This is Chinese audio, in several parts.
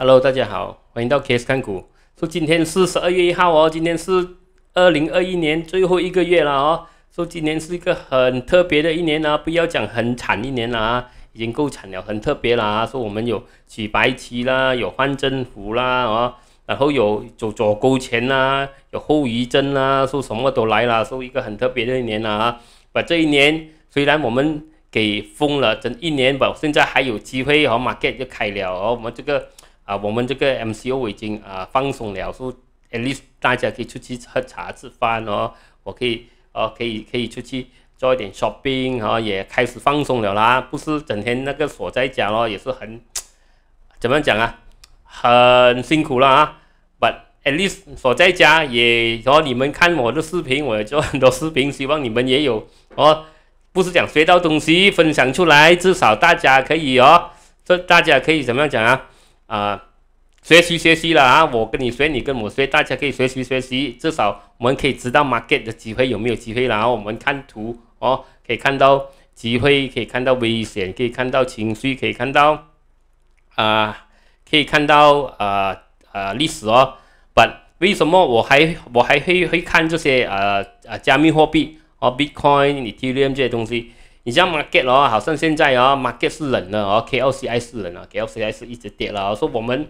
Hello，大家好，欢迎到 KS 看股。说今天是十二月一号哦，今天是二零二一年最后一个月了哦。说今年是一个很特别的一年啊，不要讲很惨一年了啊，已经够惨了，很特别了啊。说我们有取白旗啦，有换政府啦，哦，然后有走左勾拳啦，有后遗症啦，说什么都来了，说一个很特别的一年啊。把这一年虽然我们给封了整一年吧，现在还有机会哦，market 就开了哦，我们这个。啊，我们这个 MCO 已经啊放松了，说 at least 大家可以出去喝茶吃饭哦，我可以哦可以可以出去做一点 shopping 哦，也开始放松了啦，不是整天那个锁在家咯，也是很怎么讲啊，很辛苦了啊。But at least 锁在家也然后，你们看我的视频，我也做很多视频，希望你们也有哦，不是讲学到东西分享出来，至少大家可以哦，这大家可以怎么样讲啊？啊，学习学习了啊！我跟你学，你跟我学，大家可以学习学习。至少我们可以知道 market 的机会有没有机会然后我们看图哦，可以看到机会，可以看到危险，可以看到情绪，可以看到啊，可以看到啊啊历史哦。But 为什么我还我还会会看这些呃呃加密货币哦，Bitcoin、Ethereum 这些东西？你像 market 哦，好像现在哦，market 是冷了哦，KLCI 是冷了，KLCI 是一直跌了。说我们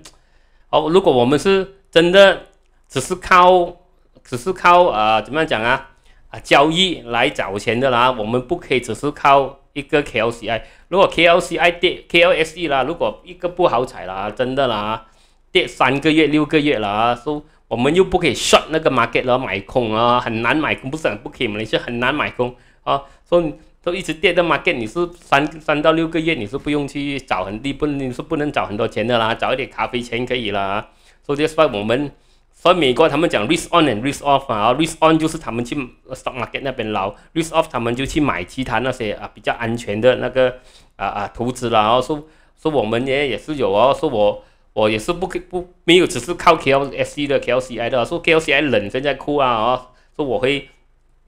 哦，如果我们是真的只是靠只是靠啊，怎么样讲啊啊交易来找钱的啦，我们不可以只是靠一个 KLCI。如果 KLCI 跌，KLSE 啦，如果一个不好踩啦，真的啦，跌三个月、六个月了啊，说我们又不可以 short 那个 market 了，买空啊，很难买空，不是很不可以嘛，你是很难买空啊，说。都一直跌的 market，你是三三到六个月，你是不用去找很低，不你是不能找很多钱的啦，找一点咖啡钱可以啦。所以这是我们，所以美国他们讲 risk on and risk off 啊，risk on 就是他们去 stock market 那边捞，risk off 他们就去买其他那些啊比较安全的那个啊啊投资啦。然后说说我们也也是有哦，说我我也是不不没有只是靠 K L S C 的 K L C I 的，说 K L C I 冷现在哭啊，说我会。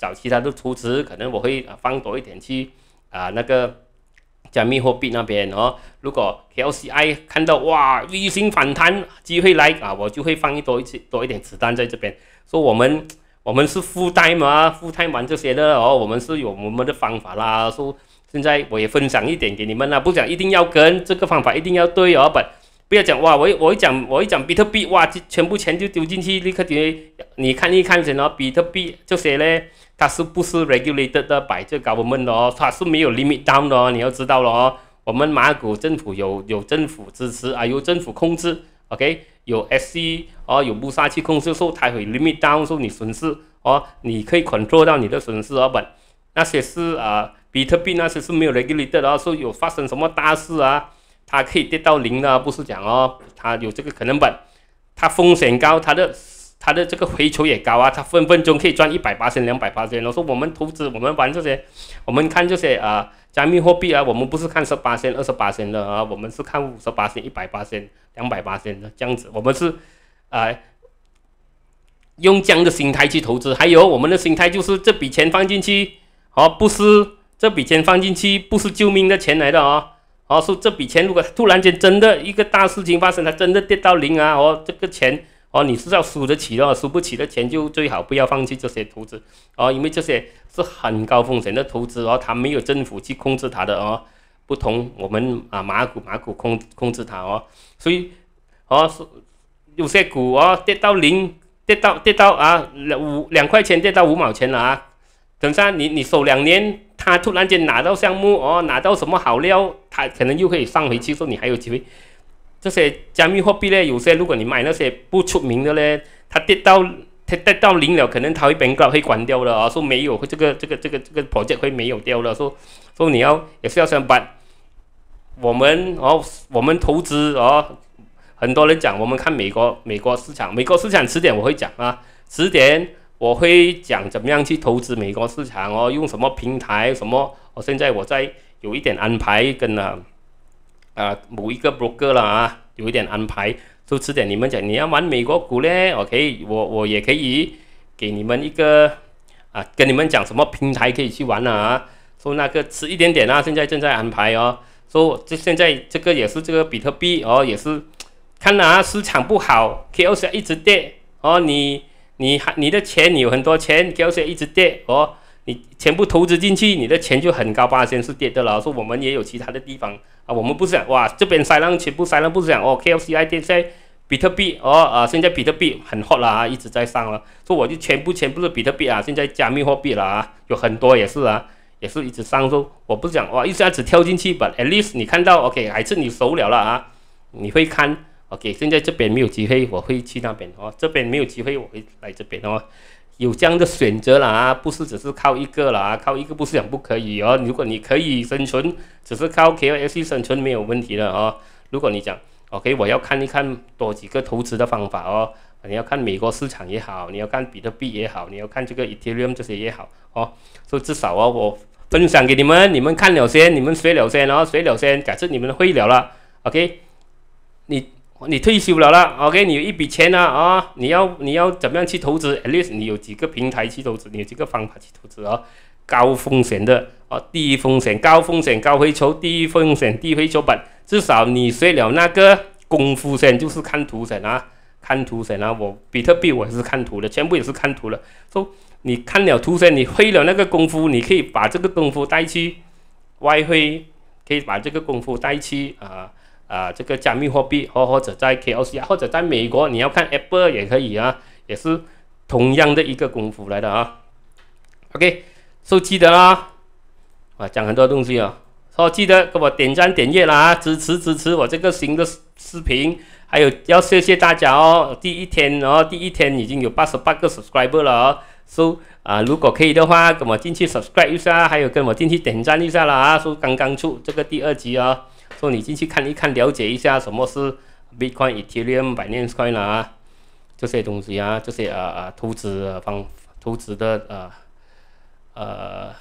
找其他的出资，可能我会放多一点去啊那个加密货币那边哦。如果 KLCI 看到哇 V 型反弹机会来啊，我就会放一多一些多一点子弹在这边。说我们我们是附带嘛，附带玩这些的哦，我们是有我们的方法啦。说现在我也分享一点给你们啦，不讲一定要跟这个方法一定要对哦，不不要讲哇，我我一讲我一讲比特币哇，就全部钱就丢进去，立刻丢。你看一看什么比特币这些嘞？它是不是 regulated 的摆这高我们的哦？它是没有 limit down 的哦，你要知道了哦。我们马古政府有有政府支持啊，有政府控制，OK？有 SC 哦，有布沙去控制，说它会 limit down，说你损失哦，你可以 control 到你的损失哦。本那些是啊，比特币那些是没有 regulated 的，说有发生什么大事啊，它可以跌到零的，不是讲哦，它有这个可能本，它风险高，它的。它的这个回酬也高啊，它分分钟可以赚一百八千、两百八千。我说我们投资，我们玩这些，我们看这些啊，加密货币啊，我们不是看十八千、二十八千的啊，我们是看五十八千、一百八千、两百八千的这样子。我们是啊，用这样的心态去投资。还有我们的心态就是这笔钱放进去，哦，不是这笔钱放进去不是救命的钱来的哦，哦，是这笔钱如果突然间真的一个大事情发生，它真的跌到零啊，哦，这个钱。哦，你是要输得起的，输不起的钱就最好不要放弃这些投资哦，因为这些是很高风险的投资哦，它没有政府去控制它的哦，不同我们啊马股马股控控制它哦，所以哦是有些股哦跌到零，跌到跌到啊两五两块钱跌到五毛钱了啊，等下你你守两年，他突然间拿到项目哦，拿到什么好料，他可能又可以上回去，说你还有机会。这些加密货币呢，有些如果你买那些不出名的呢，它跌到它跌到零了，可能它会变高，会关掉了啊。说没有，这个这个这个这个 project 会没有掉了。说说你要也是要想把我们哦，我们投资哦，很多人讲我们看美国美国市场，美国市场迟点我会讲啊，迟点我会讲怎么样去投资美国市场哦，用什么平台什么。我现在我在有一点安排跟啊。啊，某一个 broker 了啊，有一点安排，就迟点你们讲你要玩美国股嘞，OK，我我也可以给你们一个啊，跟你们讲什么平台可以去玩啊，说那个迟一点点啊，现在正在安排哦，说这现在这个也是这个比特币哦，也是看啊市场不好，KOC 一直跌哦，你你还你的钱你有很多钱，KOC 一直跌哦，你全部投资进去，你的钱就很高，八先是跌的了。说我们也有其他的地方啊，我们不是哇这边塞浪全部塞浪不是讲哦，K O C I 跌在比特币哦啊，现在比特币很 hot 了啊，一直在上了，说我就全部全部是比特币啊，现在加密货币了啊，有很多也是啊。也是一直上说，我不是讲哇一下子跳进去，but at least 你看到 OK 还是你熟了了啊，你会看 OK，现在这边没有机会，我会去那边哦，这边没有机会，我会来这边哦，有这样的选择了啊，不是只是靠一个了啊，靠一个不是讲不可以哦，如果你可以生存，只是靠 KOS 生存没有问题的哦，如果你讲 OK，我要看一看多几个投资的方法哦。你要看美国市场也好，你要看比特币也好，你要看这个 Ethereum 这些也好哦，所以至少哦，我分享给你们，你们看了先，你们学了先，然后学了先，假设你们会了了，OK，你你退休了了，OK，你有一笔钱啦啊，你要你要怎么样去投资？At least 你有几个平台去投资，你有几个方法去投资哦，高风险的哦，低风险高风险高回酬，低风险低回酬本，至少你学了那个功夫先，就是看图先啊。看图神啊！我比特币我也是看图的，全部也是看图的。说你看了图神，你会了那个功夫，你可以把这个功夫带去外汇，可以把这个功夫带去啊啊这个加密货币，或或者在 KOC 或者在美国，你要看 Apple 也可以啊，也是同样的一个功夫来的啊。OK，说记得啦，啊讲很多东西啊，说记得给我点赞点阅啦，支持支持我这个新的视频。还有要谢谢大家哦，第一天哦，第一天已经有八十八个 subscriber 了哦，so 啊，如果可以的话，跟我进去 subscribe 一下，还有跟我进去点赞一下啦。啊，说刚刚出这个第二集啊，说你进去看一看，了解一下什么是 Bitcoin、Ethereum、Binance Coin 啊，这些东西啊，这些啊啊投资方投资的呃啊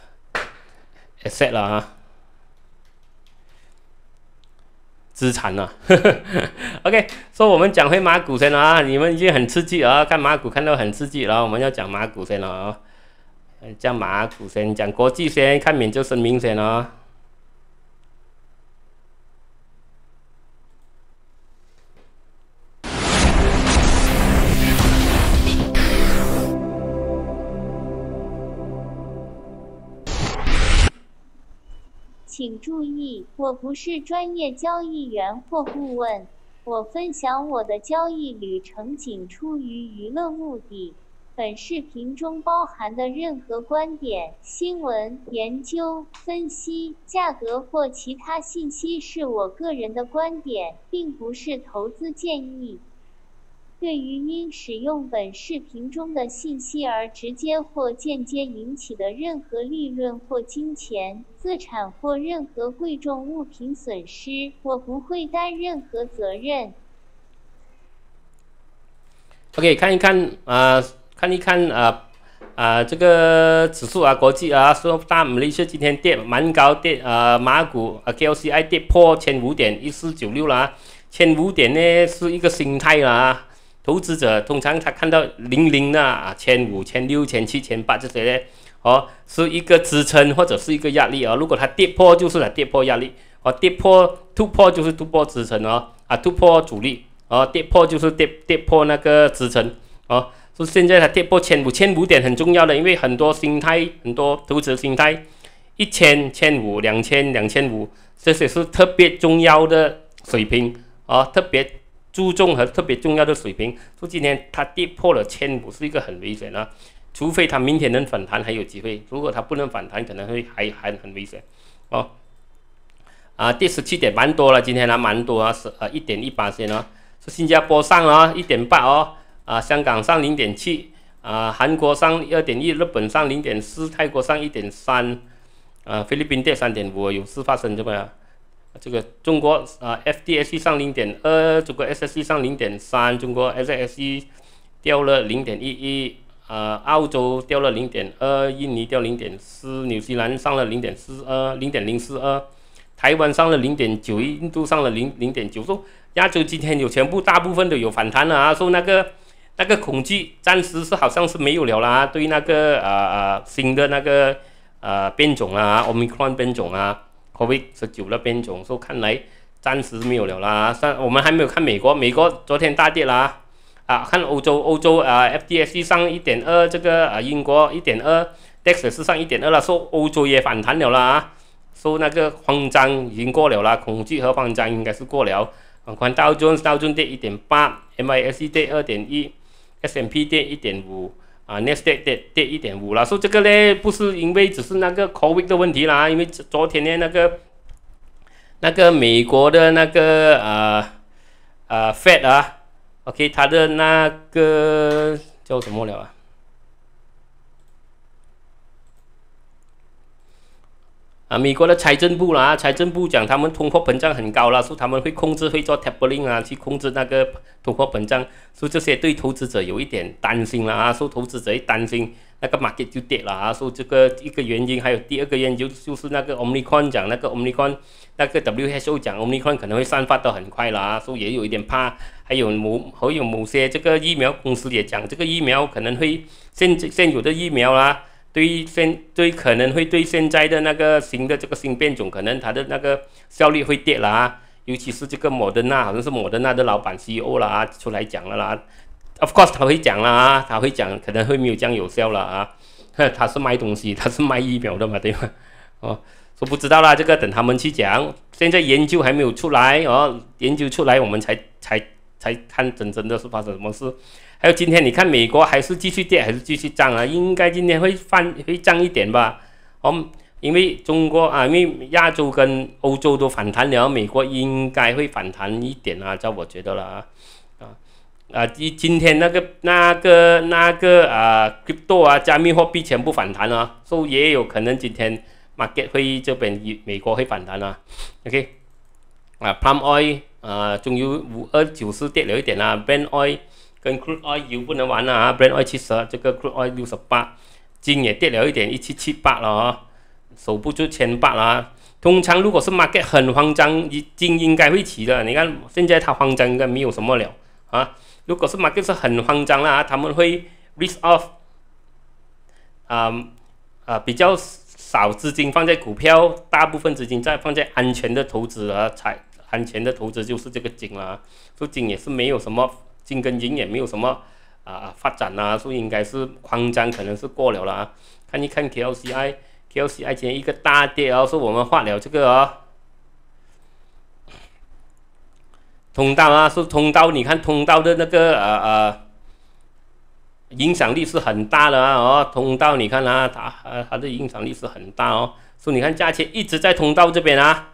asset 啦啊。资产了，OK，说我们讲回马股先了啊，你们已经很刺激啊，看马股看到很刺激，然后我们要讲马股先了啊，讲马股先，讲国际先，看免就声明先啊。请注意，我不是专业交易员或顾问，我分享我的交易旅程仅出于娱乐目的。本视频中包含的任何观点、新闻、研究、分析、价格或其他信息是我个人的观点，并不是投资建议。对于因使用本视频中的信息而直接或间接引起的任何利润或金钱、资产或任何贵重物品损失，我不会担任何责任。OK，看一看啊，看一看啊啊，这个指数啊，国际啊，说大马来西亚今天跌蛮高，跌啊，马股啊，KLCI 跌破千五点一四九六了，千五点呢是一个心态啦。投资者通常他看到零零啊，千五、千六、千七、千八这些呢，哦，是一个支撑或者是一个压力啊。如果它跌破，就是它跌破压力；哦，跌破突破就是突破支撑哦，啊，突破阻力；哦，跌破就是跌跌破那个支撑哦。所以现在它跌破千五，千五点很重要的，因为很多心态，很多投资心态，一千、千五、两千、两千五，这些是特别重要的水平啊，特别。注重和特别重要的水平，说今天它跌破了千五是一个很危险啊，除非它明天能反弹还有机会，如果它不能反弹，可能会还还很危险哦。啊，跌十七点蛮多了，今天还蛮多啊，是呃一点一八线哦，是新加坡上啊一点八哦，啊香港上零点七，啊韩国上二点一，日本上零点四，泰国上一点三，啊菲律宾跌三点五，有事发生怎么样？这个中国啊，FDSE 上零点二，中国 SSE 上零点三，中国 SSE 掉了零点一一，啊，澳洲掉了零点二，印尼掉零点四，纽西兰上了零点四二，零点零四二，台湾上了零点九，印度上了零零点九，说亚洲今天有全部大部分都有反弹了啊，说那个那个恐惧暂时是好像是没有了啦，对那个啊啊新的那个啊变种啊，奥密克戎变种啊。COVID 十九的变种，说看来暂时没有了啦。上我们还没有看美国，美国昨天大跌啦。啊，看欧洲，欧洲啊，FDS 上一点二，这个啊，英国一点二，DAX 是上一点二了，说欧洲也反弹了啦，说那个慌张已经过了啦，恐惧和慌张应该是过了。啊，看道琼斯道琼跌一点八，MIS 跌二点一，S M P 跌一点五，啊，next day 跌跌一点五了。说这个呢，不是因为只是那个 COVID 的问题啦，因为昨天呢那个那个美国的那个呃呃 Fed 啊。OK，他的那个叫什么了啊？啊，美国的财政部啦，财政部讲他们通货膨胀很高了，说他们会控制，会做 tapering 啊，去控制那个通货膨胀，说这些对投资者有一点担心了啊，说投资者一担心。那个 market 就跌了啊，说这个一个原因，还有第二个原因就就是那个 omicron 讲那个 omicron，那个 WHO 讲 omicron 可能会散发到很快了啊，说也有一点怕，还有某还有某些这个疫苗公司也讲这个疫苗可能会现现有的疫苗啦，对现对可能会对现在的那个新的这个新变种可能它的那个效率会跌了啊，尤其是这个莫德纳好像是莫德纳的老板 CEO 了啊出来讲了啦。Of course，他会讲了啊，他会讲，可能会没有这样有效了啊。他是卖东西，他是卖疫苗的嘛，对吧？哦，说不知道啦，这个等他们去讲。现在研究还没有出来哦，研究出来我们才才才看真正的是发生什么事。还有今天你看美国还是继续跌还是继续涨啊？应该今天会翻会涨一点吧？哦，因为中国啊，因为亚洲跟欧洲都反弹了，美国应该会反弹一点啊，这我觉得了啊。啊，今今天那个那个那个啊，crypto 啊，加密货币全部反弹了，所以也有可能今天 market 会这边美国会反弹啊。OK，啊，palm oil 啊，终于五二九四跌了一点啊 b e n Oil 跟 crude oil 不能玩了啊，Brent oil 七十，这个 crude oil 六十八，金也跌了一点，一七七八了啊，守不住千八了啊。通常如果是 market 很慌张，金应该会起的，你看现在它慌张应该没有什么了啊。如果是 market 是很慌张啦，他们会 risk off，啊啊比较少资金放在股票，大部分资金在放在安全的投资啊，财安全的投资就是这个金啊，所以金也是没有什么金跟银也没有什么啊发展啊，所以应该是慌张可能是过了啦。看一看 KLCI，KLCI 今天一个大跌啊，说我们画了这个啊。通道啊，是通道。你看通道的那个呃呃影响力是很大的啊。哦，通道，你看啊，它它的影响力是很大哦。所以你看价钱一直在通道这边啊，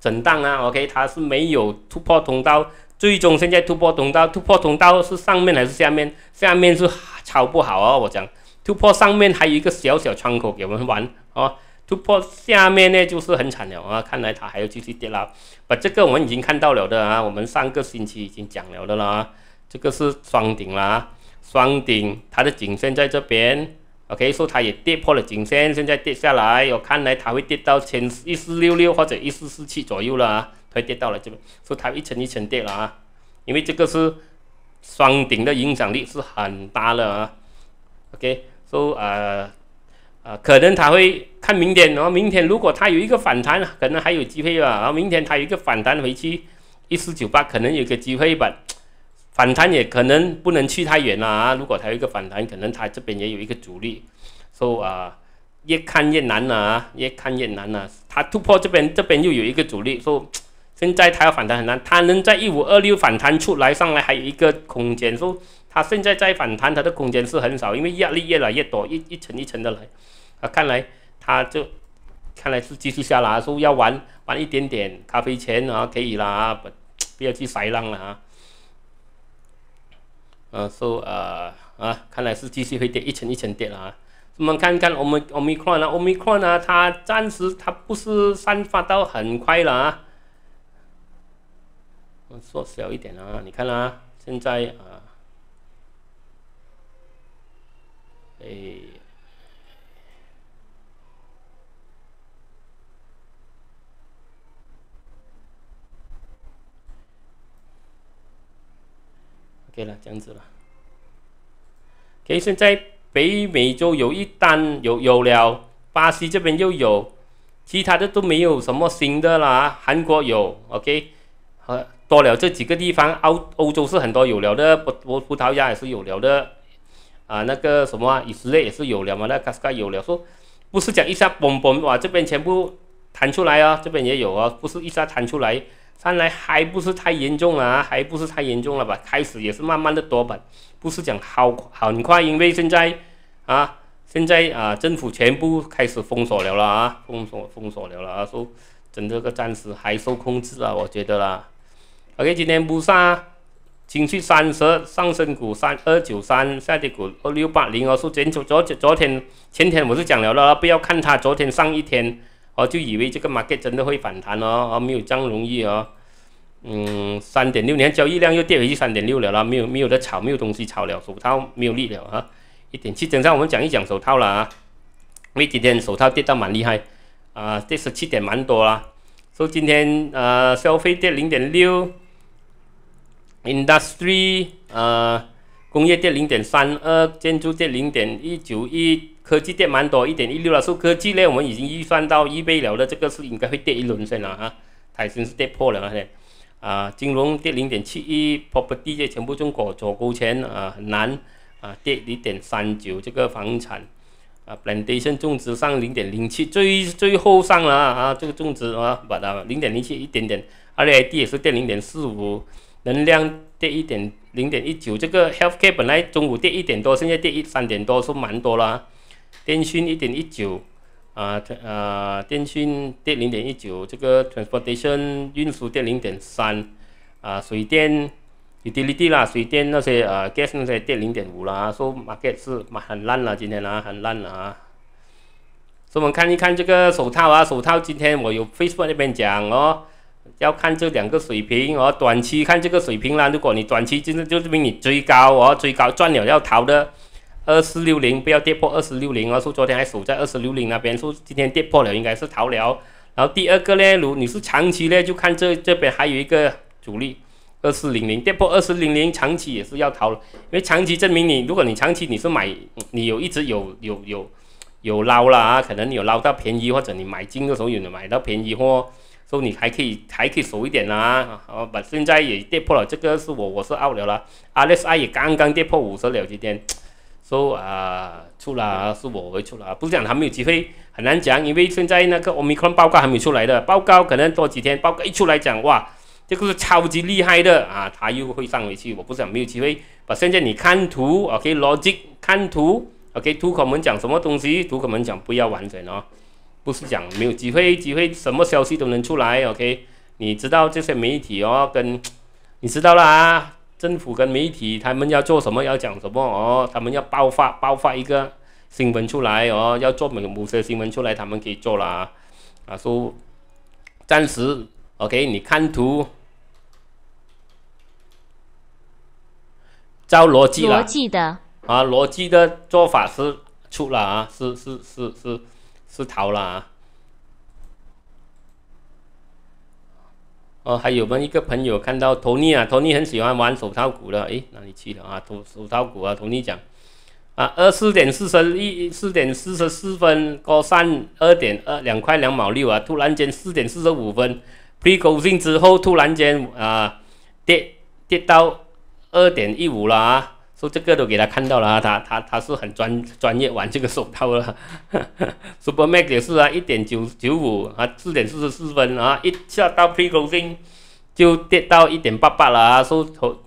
震荡啊。OK，它是没有突破通道，最终现在突破通道，突破通道是上面还是下面？下面是超不好哦。我讲突破上面还有一个小小窗口给我们玩哦。突破下面呢，就是很惨了啊！看来它还要继续跌啦。把这个我们已经看到了的啊，我们上个星期已经讲了的啦。这个是双顶啦，双顶它的颈线在这边，OK，说它也跌破了颈线，现在跌下来，我看来它会跌到千一四六六或者一四四七左右了啊，会跌到了这边，说它一层一层跌了啊，因为这个是双顶的影响力是很大了啊，OK，说呃。啊，可能他会看明天，然后明天如果他有一个反弹，可能还有机会吧。然后明天他有一个反弹回去一四九八，可能有个机会吧。反弹也可能不能去太远了啊。如果他有一个反弹，可能他这边也有一个阻力，说啊，越看越难了啊，越看越难了。他突破这边，这边又有一个阻力，说现在他要反弹很难。他能在一五二六反弹出来上来，还有一个空间，说他现在在反弹，他的空间是很少，因为压力越来越多，一一层一层的来。啊，看来他就看来是继续下来，说要玩玩一点点咖啡钱啊，可以啦，不不要去塞浪了啊。嗯，说呃啊，看来是继续会跌，一层一层跌了啊。我们看看欧米欧米克呢，欧米克呢，它暂时它不是散发到很快了啊。我缩小一点啊，你看啊，现在啊，哎。对了，这样子了。OK，现在北美洲有一单有有了，巴西这边又有，其他的都没有什么新的啦。韩国有，OK，好，多了这几个地方，欧欧洲是很多有了的，葡葡葡萄牙也是有了的，啊，那个什么以色列也是有了嘛，那卡斯卡有了，说不是讲一下嘣嘣哇，这边全部弹出来啊，这边也有啊，不是一下弹出来，看来还不是太严重啊，还不是太严重了吧？开始也是慢慢的多吧，不是讲好很快，因为现在啊，现在啊，政府全部开始封锁了了啊，封锁封锁了了啊，说整个个暂时还受控制啊，我觉得啦。OK，今天布萨情绪三十，上升股三二九三，下跌股二六八零哦。说前昨昨昨天前天我是讲了了，不要看它昨天上一天哦，就以为这个 market 真的会反弹哦，哦没有这样容易哦。嗯，三点六，你看交易量又跌回去三点六了啦，没有没有的炒，没有东西炒了，手套没有力了啊，一点七。等下我们讲一讲手套了啊，因为今天手套跌到蛮厉害啊，跌十七点蛮多啦。说今天呃消费跌零点六。Industry，呃，工业跌零点三二，建筑跌零点一九一，科技跌蛮多，一点一六了。说科技呢，我们已经预算到预备了的，这个是应该会跌一轮先了哈。台新是跌破了些，啊，金融跌零点七一，Property 这全部中国左勾拳啊，很难啊，跌零点三九，这个房产啊，Plantation 种植上零点零七，最最后上了啊，这个种植啊，把它零点零七一点点，RID 也是跌零点四五。能量跌一点零点一九，这个 healthcare 本来中午跌一点多，现在跌一三点多，是蛮多啦。电讯一点一九，啊，呃，电讯跌零点一九，这个 transportation 运输跌零点三，啊，水电 utility 啦，水电那些啊 gas 那些跌零点五啦，说 market 是蛮很烂了，今天啊很烂了啊。所以我们看一看这个手套啊，手套今天我有 Facebook 那边讲哦。要看这两个水平哦，短期看这个水平啦。如果你短期就是就证明你追高哦，追高赚了要逃的二四六零，不要跌破二四六零哦。说昨天还守在二四六零那边，说今天跌破了应该是逃了。然后第二个呢，如你是长期呢，就看这这边还有一个主力二四零零，跌破二四零零，长期也是要逃了。因为长期证明你，如果你长期你是买，你有一直有有有有捞了啊，可能你有捞到便宜，或者你买进的时候有买到便宜或。说你还可以还可以守一点啦，好，把现在也跌破了，这个是我我是 out 了啦，RSI 也刚刚跌破五十了，今天，说啊出了是我会出了，不是讲他没有机会，很难讲，因为现在那个 Omicron 报告还没出来的，报告可能多几天，报告一出来讲哇，这个是超级厉害的。啊，他又会上回去，我不想没有机会，把现在你看图，OK，logic 看图，OK，图可们讲什么东西，图可们讲不要完整哦。不是讲没有机会，机会什么消息都能出来，OK？你知道这些媒体哦，跟你知道了啊，政府跟媒体他们要做什么，要讲什么哦，他们要爆发爆发一个新闻出来哦，要做某某些新闻出来，他们可以做了啊，说暂时 OK？你看图，照逻辑了，逻辑的啊，逻辑的做法是出了啊，是是是是。是逃了啊！哦，还有我们一个朋友看到托尼啊，托尼很喜欢玩手套股的，诶，哪里去了啊？手手套股啊，托尼讲啊，二四点四十一，四点四十四分高上二点二两块两毛六啊，突然间四点四十五分 pre closing 之后，突然间啊跌跌到二点一五了啊！说这个都给他看到了啊，他他他是很专专业玩这个手套了，Super Max 也是啊，一点九九五啊，四点四十四分啊，一下到 Pre Closing 就跌到一点八八了啊，说头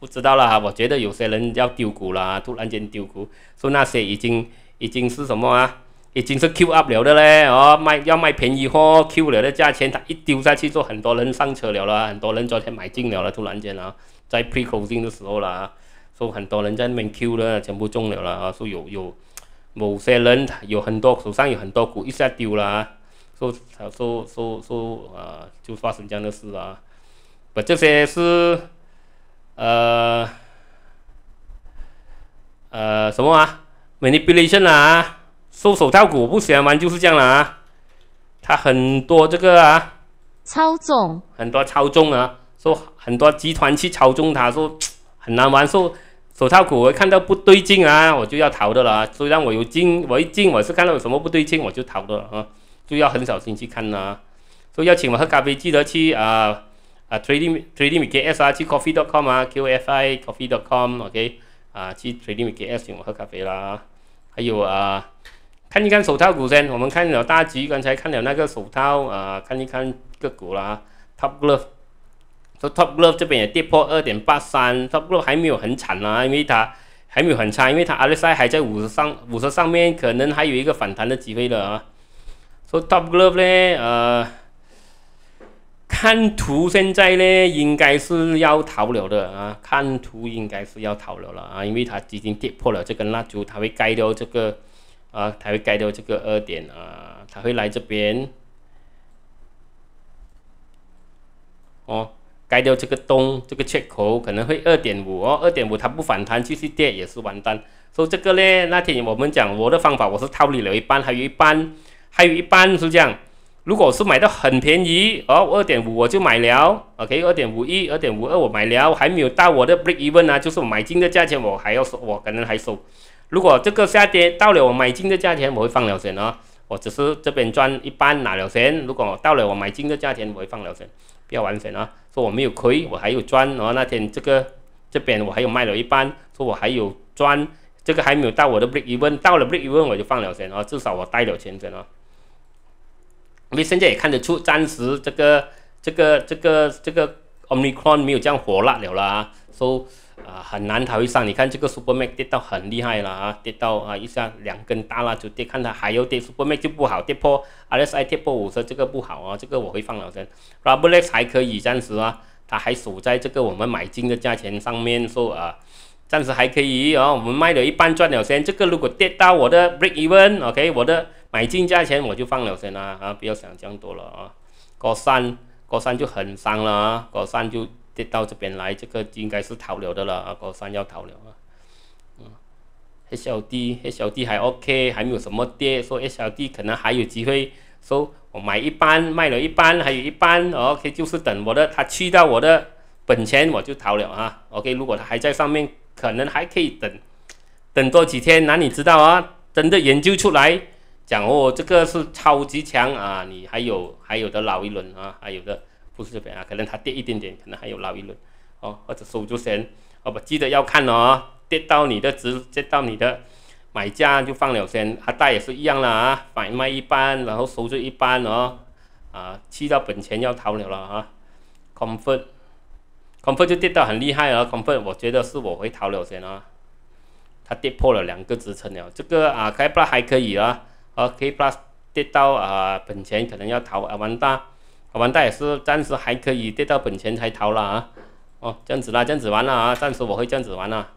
不知道了，我觉得有些人要丢股了，突然间丢股，说那些已经已经是什么啊，已经是 Q up 了的嘞，哦卖要卖便宜货 Q 了的价钱，他一丢下去，就很多人上车了了，很多人昨天买进了了，突然间啊，在 Pre Closing 的时候了。说很多人在那边 Q 了，全部中了了啊！说有有某些人有很多手上有很多股一下丢了啊！说说说说啊，就发生这样的事啊！不，这些是呃呃什么啊？manipulation 啊！收手套股不喜欢玩就是这样了啊！他很多这个啊，操纵很多操纵啊！说很多集团去操纵他，说很难玩，说。手套股我看到不对劲啊，我就要逃的了。虽然我有进，我一进我是看到有什么不对劲，我就逃的啊，就要很小心去看呐。所以要请我喝咖啡，记得去啊啊，trading trading with KS 啊，去 coffee.com 啊，QFI coffee.com，OK，啊，去 trading with KS 请我喝咖啡啦。还有啊，看一看手套股先，我们看了大局，刚才看了那个手套啊，看一看个股啦，Top Glo 说 Top Glove 这边也跌破二点八三，Top Glove 还没有很惨啊，因为它还没有很差，因为它 RSI 还在五十上五十上面，可能还有一个反弹的机会的啊。说 Top Glove 呢，呃。看图现在呢，应该是要逃了的啊！看图应该是要逃了了啊，因为它已经跌破了这根蜡烛，它会盖掉这个啊，它会盖掉这个二点啊，它会来这边哦，盖掉这个洞，这个缺口可能会二点五哦，二点五它不反弹继续跌也是完蛋。所以这个呢，那天我们讲我的方法，我是套利了一半，还有一半，还有一半是这样。如果是买到很便宜哦，二点五我就买了，OK，二点五一、二点五二我买了，还没有到我的 break even 啊，就是我买进的价钱我还要收，我可能还收。如果这个下跌到了我买进的价钱，我会放了钱哦，我只是这边赚一半拿了钱。如果到了我买进的价钱，我会放了钱，不要完全啊，说我没有亏，我还有赚。然后那天这个这边我还有卖了一半，说我还有赚，这个还没有到我的 break even，到了 break even 我就放了钱哦，至少我带了钱先哦。因为现在也看得出，暂时这个、这个、这个、这个 Omicron 没有这样火辣了啦，说啊很难它会上。你看这个 Super Mac 跌到很厉害了啊，跌到啊一下两根大蜡烛跌，看它还要跌，Super Mac 就不好，跌破 RSI 跌破五十，这个不好啊，这个我会放了先。Roblex 还可以暂时啊，它还守在这个我们买进的价钱上面，说啊暂时还可以啊，我们卖了一半赚了先。这个如果跌到我的 Break Even，OK，我的。买进价钱我就放了先啦，啊，不要想这样多了啊。高三高三就很伤了啊，高三就跌到这边来，这个应该是逃了的了啊，高三要逃了啊。嗯，H L D H L D 还 OK，还没有什么跌，说 H L D 可能还有机会，说我买一半卖了一半，还有一半 OK，就是等我的他去到我的本钱我就逃了啊。OK，如果他还在上面，可能还可以等等多几天，哪里知道啊？真的研究出来。讲哦，这个是超级强啊！你还有还有的老一轮啊，还有的不是这边啊，可能它跌一点点，可能还有捞一轮。哦，或者收住先哦不，记得要看哦，跌到你的值，跌到你的买价就放了先，它大也是一样了啊，买卖一般，然后收住一般哦，啊，去到本钱要逃了了啊，comfort，comfort 就跌到很厉害了，comfort 我觉得是我会逃了先啊，它跌破了两个支撑了，这个啊开不还可以啊。啊 K Plus 跌到啊本钱可能要逃啊完蛋，完蛋也是暂时还可以跌到本钱才逃了啊，哦这样子啦这样子玩了啊，暂时我会这样子玩啦。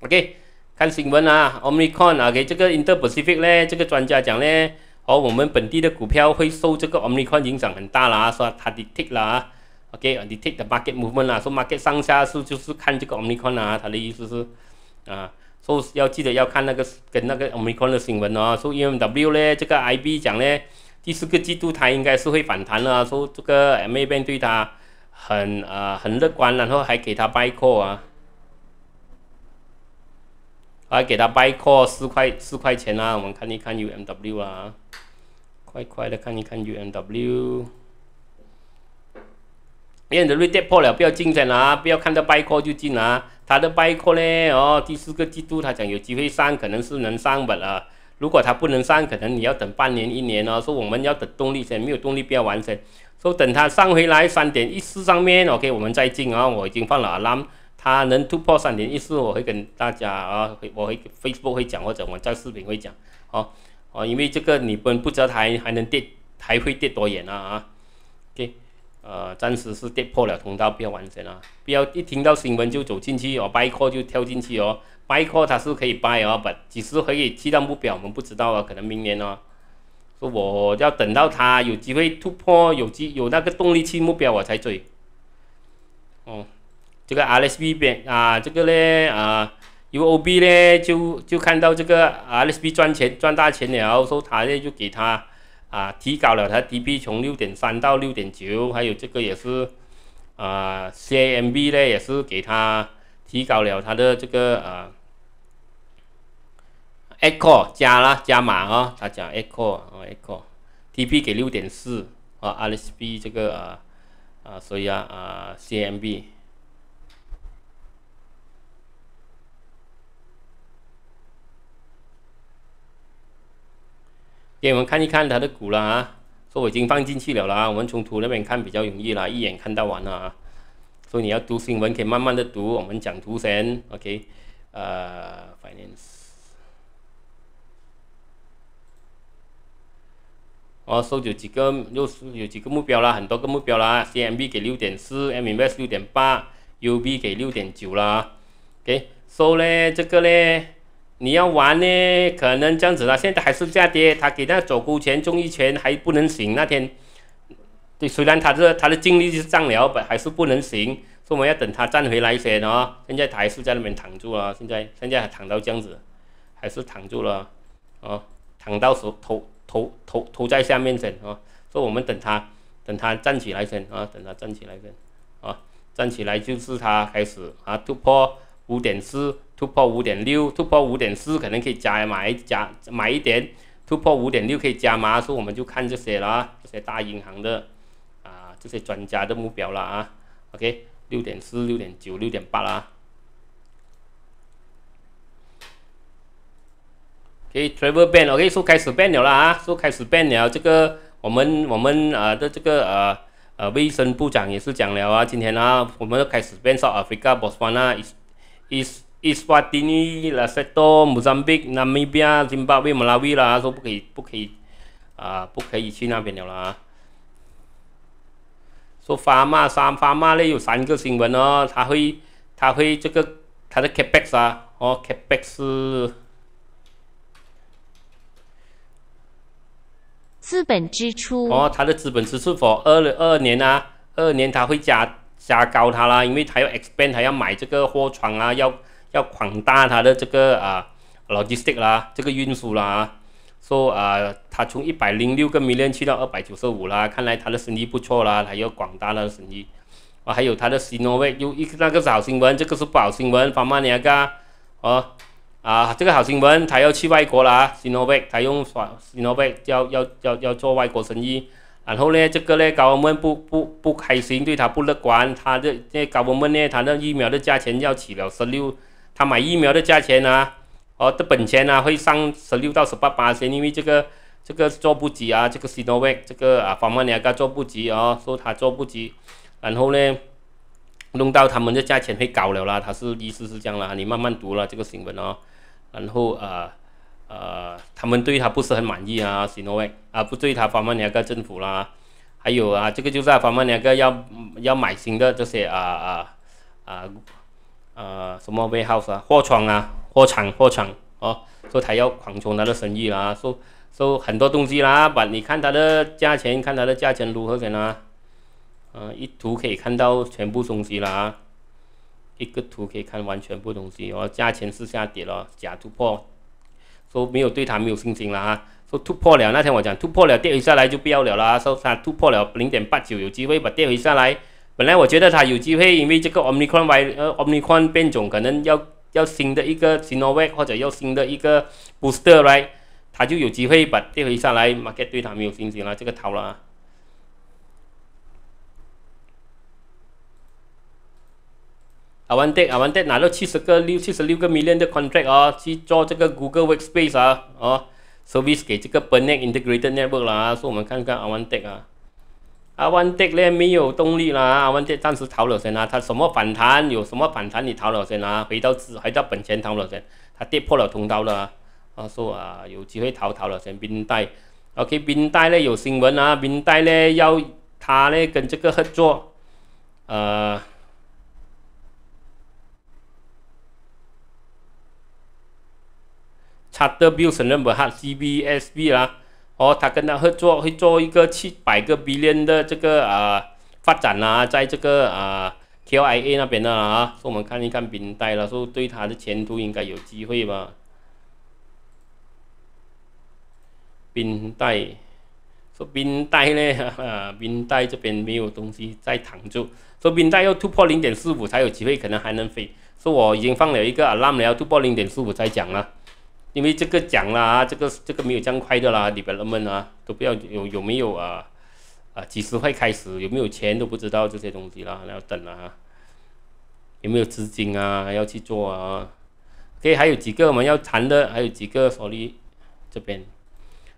OK 看新闻啊，Omicron 啊给这个 Interpacific 呢，这个专家讲呢，哦我们本地的股票会受这个 Omicron 影响很大啦，说他 detect 啦啊，OK detect the market movement 啦，说 market 上下是就是看这个 Omicron 啊，他的意思是啊。说要记得要看那个跟那个 Omicron 的新闻哦。说 EMW 呢，这个 IB 讲呢，第四个季度它应该是会反弹了。说这个 MA 边对它很啊很乐观，然后还给它 buy call 啊，还给它 buy call 四块四块钱啊。我们看一看 UMW 啊，快快的看一看 UMW。别人的瑞跌破了，不要进先啊，不要看到 buy call 就进啊。它的 buy call 呢？哦，第四个季度他讲有机会上，可能是能上吧了。如果它不能上，可能你要等半年一年哦。说我们要等动力先，没有动力不要完成。说等它上回来三点一四上面，OK，我们再进啊。我已经放了 alarm，它能突破三点一四，我会跟大家啊，我会 Facebook 会讲或者我在视频会讲。哦哦，因为这个你们不知道它还还能跌，还会跌多远啊啊？OK。呃，暂时是跌破了通道，不要完成啊！不要一听到新闻就走进去哦掰块就跳进去哦，buy call 它是可以 buy 哦，不几时可以去到目标我们不知道啊，可能明年哦。说我要等到它有机会突破，有机有那个动力去目标我才追。哦，这个 RSB 边啊，这个呢啊，UOB 呢就就看到这个 RSB 赚钱赚大钱了，说他呢就给他。啊，提高了他 DP 从六点三到六点九，还有这个也是啊，CAMB 呢也是给他提高了他的这个啊，Echo 加啦加码啊，他讲 Echo 啊 Echo，TP 给六点四啊，RSB 这个啊啊，所以啊啊 CMB。给我们看一看它的股了啊，说我已经放进去了啦，我们从图那边看比较容易啦，一眼看到完了啊。所以你要读新闻可以慢慢的读，我们讲图先，OK，呃，finance，哦，收有几个，又是有几个目标啦，很多个目标啦，CMB 给六点四，MMS 六点八，UB 给六点九啦，OK，收嘞，这个嘞。你要玩呢，可能这样子啦。现在还是下跌，他给那走勾拳、中一拳还不能行。那天，对，虽然他这他的精力是涨了，不还是不能行，所以我们要等他站回来先哦。现在他还是在那边躺住了，现在现在还躺到这样子，还是躺住了，哦，躺到手头头头头在下面先啊。所以我们等他等他站起来先啊，等他站起来先啊，站起来就是他开始啊突破五点四。突破五点六，突破五点四，可能可以加买加买一点。突破五点六可以加码，所以我们就看这些啦，这些大银行的啊，这些专家的目标了啊。OK，六点四、六点九、六点八啦。OK，Travel Ban，OK，说开始 ban 了啦啊，说开始 ban 了。这个我们我们啊的这个呃呃卫生部长也是讲了啊，今天啊我们开始 ban South Africa、Botswana is is Eswatini、Lesotho、Mozambique、Namibia、津巴布韦、马拉维啦，说不可以，不可以，啊，不可以去那边了啦。说法马三法马类有三个新闻哦，他会，他会这个他的 capex 啊，哦，capex 是资本支出哦，他的资本支出 for 二二年啊，二年他会加加高它啦，因为他要 expand，他要买这个货船啊，要。要扩大它的这个啊，logistic 啦，这个运输啦，说啊，他从一百零六个 million 去到二百九十五啦，看来他的生意不错啦，他要广大的生意。啊，还有他的 Sinovac 又一个那个是好新闻，这个是不好新闻，方曼尼亚噶，啊，啊这个好新闻，他要去外国啦，Sinovac 他用 Sinovac 要要要要做外国生意，然后呢，这个呢，高温不不不开心，对他不乐观，他的这高温呢，他的疫苗的价钱要起了十六。他买疫苗的价钱呢？哦，的本钱呢会上十六到十八八千，因为这个这个做不及啊，这个 Sinovac 这个啊，方曼尼亚做不及啊，说他做不及，然后呢，弄到他们的价钱会高了啦，他是意思是这样啦，你慢慢读了这个新闻哦，然后呃呃，他们对他不是很满意啊是因为啊，不对他方曼尼亚政府啦，还有啊，这个就是方曼尼亚要要买新的这些啊啊啊。呃，什么 warehouse 啊，货仓啊，货场，货场哦，说他要扩充他的生意啦，说说很多东西啦，把你看它的价钱，看它的价钱如何先啊？嗯，一图可以看到全部东西啦，一个图可以看完全部东西哦，价钱是下跌了，假突破，说没有对它没有信心了啊，说突破了，那天我讲突破了跌回下来就不要了啦，说它突破了零点八九有机会把跌回下来。本来我觉得它有机会，因为这个 Omicron 外呃 Omicron 变种可能要要新的一个 Sinovac 或者要新的一个 booster 来，它就有机会把跌回下来，market 对它没有信心了，这个逃了。阿万德阿万德拿到七十个六七十六个 million 的 contract 哦，去做这个 Google Workspace 啊，哦，service 给这个 b e r n e t Integrated Network 啦，说我们看看阿万德啊。阿万迪咧没有动力啦，阿万迪暂时逃了先啊，他什么反弹有什么反弹你逃了先啊，回到资回到本钱逃了先，他跌破了通道了，啊说啊有机会逃逃了先，冰袋，OK 冰袋咧有新闻啊，冰袋咧要他咧跟这个合作，呃，Charter 承认不哈 CBSB 啦。哦，他跟他合作会做一个七百个 billion 的这个啊发展啊，在这个啊 KIA 那边的啊，说我们看一看冰袋了，说对他的前途应该有机会吧。冰袋，说冰袋呢，啊，冰袋这边没有东西在躺住，说冰袋要突破零点四五才有机会，可能还能飞。说我已经放了一个 alarm 了，突破零点四五再讲了。因为这个讲啦，这个这个没有这样快的啦里边人们啊，都不要有有没有啊啊，几时会开始？有没有钱都不知道这些东西啦，要等了啊。有没有资金啊？要去做啊？OK，还有几个我们要谈的，还有几个所以这边，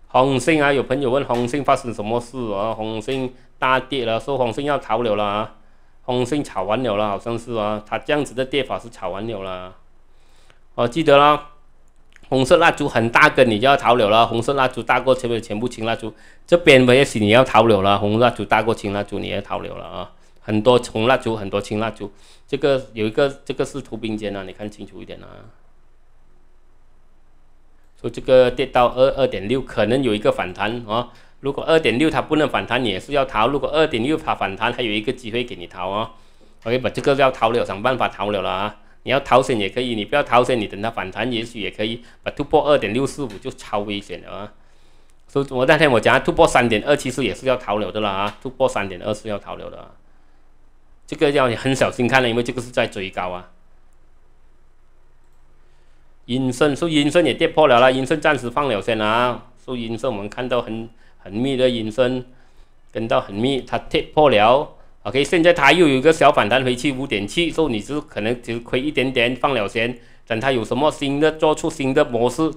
红星啊，有朋友问红星发生什么事啊？红星大跌了，说红星要逃了了啊？红星炒完了了，好像是啊，它这样子的跌法是炒完了啦。哦，记得了，红色蜡烛很大根，你就要逃了了。红色蜡烛大过前面全部青蜡烛，这边也许你要逃了了。红蜡烛大过青蜡烛，你要逃了了啊。很多红蜡烛，很多青蜡烛，这个有一个，这个是图兵间啊，你看清楚一点啊。说这个跌到二二点六，可能有一个反弹啊。如果二点六它不能反弹，你也是要逃。如果二点六它反弹，还有一个机会给你逃啊。OK，把这个要逃了，想办法逃了了啊。你要逃险也可以，你不要逃险，你等它反弹也许也可以。把突破二点六四五就超危险了啊。所以我那天我讲突破三点二，其实也是要逃了的了啊。突破三点二是要逃了的。啊。这个要你很小心看了，因为这个是在追高啊。阴盛，说阴盛也跌破了啦，阴盛暂时放了先啊。说阴盛我们看到很很密的阴盛，跟到很密，它跌破了。OK，现在它又有一个小反弹回去五点七，说你是可能只亏一点点放了先，等它有什么新的做出新的模式。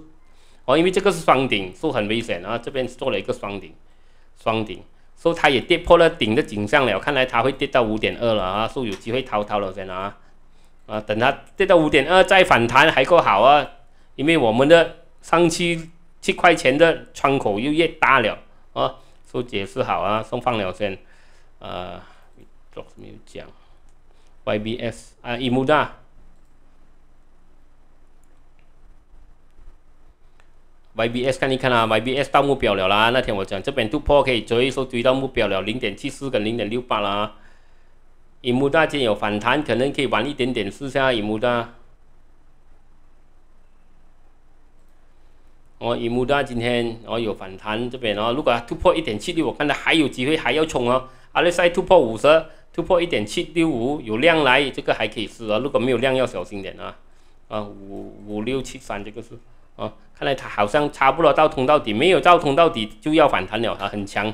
哦，因为这个是双顶，说很危险啊。这边做了一个双顶，双顶。说它也跌破了顶的景象了，看来它会跌到五点二了啊！说有机会逃逃了先啊！啊，等它跌到五点二再反弹还够好啊！因为我们的上期七块钱的窗口又越大了啊！说解释好啊，送放了先。呃啊，没有讲，YBS 啊，一木大。YBS 看一看啊，YBS 到目标了啦。那天我讲这边突破可以追，说追到目标了，零点七四跟零点六八啦。银幕大今天有反弹，可能可以晚一点点试下银幕大。哦，银幕大今天哦有反弹这边哦，如果突破一点七六，我看到还有机会还要冲哦。阿里赛突破五十，突破一点七六五有量来，这个还可以试啊。如果没有量要小心点啊。啊，五五六七三这个是。啊，看来它好像差不多到通到底，没有到通到底就要反弹了，它很强，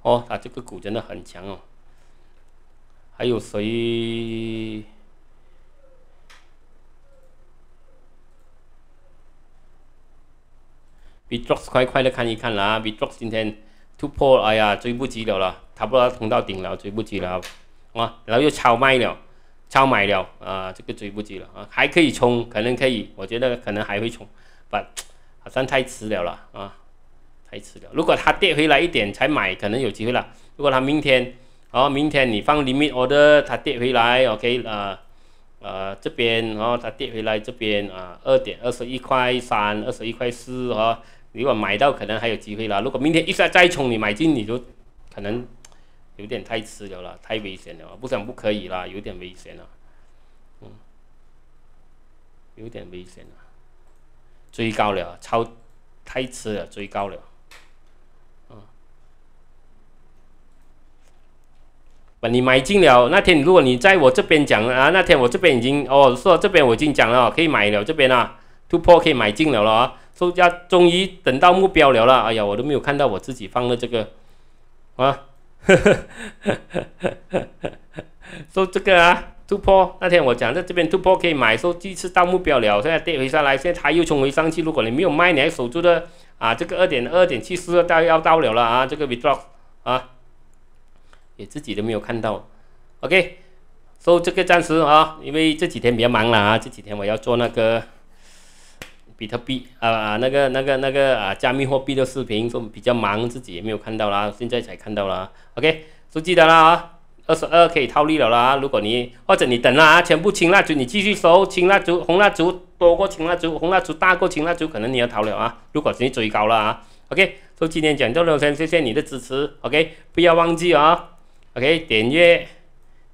哦，它这个股真的很强哦。还有谁？Bitrox 快快的看一看啦，Bitrox 今天突破，哎呀，追不及了了，差不多通到顶了，追不及了，啊，然后又超卖了，超买了，啊，这个追不及了啊，还可以冲，可能可以，我觉得可能还会冲。不，好像太迟了了啊，太迟了。如果它跌回来一点才买，可能有机会了。如果它明天，哦，明天你放 limit order，它跌回来，OK 啊，呃，这边，然后它跌回来这边啊，二点二十一块三，二十一块四，哈，如果买到可能还有机会了。如果明天一下再冲，你买进你就可能有点太迟了了，太危险了。不想不可以啦，有点危险了，嗯，有点危险了。追高了，超太迟了，追高了，嗯，把你买进了那天，如果你在我这边讲啊，那天我这边已经哦，说这边我已经讲了，可以买了这边啊，突破可以买进了了啊，说要终于等到目标了了，哎呀，我都没有看到我自己放的这个啊，说这个啊。突破那天我讲在这边突破可以买，说这次到目标了，现在跌回下来，现在它又冲回上去。如果你没有卖，你还守住的啊，这个二点二点七四到要到了了啊，这个 withdraw 啊，也自己都没有看到。OK，说这个暂时啊，因为这几天比较忙了啊，这几天我要做那个比特币啊啊那个那个那个啊加密货币的视频，说比较忙，自己也没有看到啦，现在才看到了。OK，都记得啦啊。二十二可以套利了啦！如果你或者你等啦，全部青蜡烛，你继续收青蜡烛，红蜡烛多过青蜡烛，红蜡烛大过青蜡烛，可能你要逃了啊！如果你追高了啊，OK，就今天讲到这先，谢谢你的支持，OK，不要忘记啊，OK，点阅、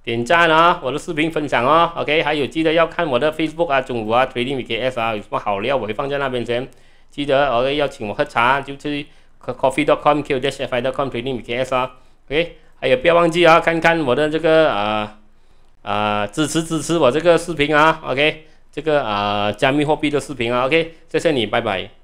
点赞啊，我的视频分享哦，OK，还有记得要看我的 Facebook 啊，中午啊，Trading VKS 啊，有什么好料我会放在那边先，记得 OK 要请我喝茶，就去 coffee.com，q-f-i.com Trading VKS 啊，OK。还有不要忘记啊，看看我的这个啊啊支持支持我这个视频啊，OK，这个啊加密货币的视频啊，OK，谢谢你，拜拜。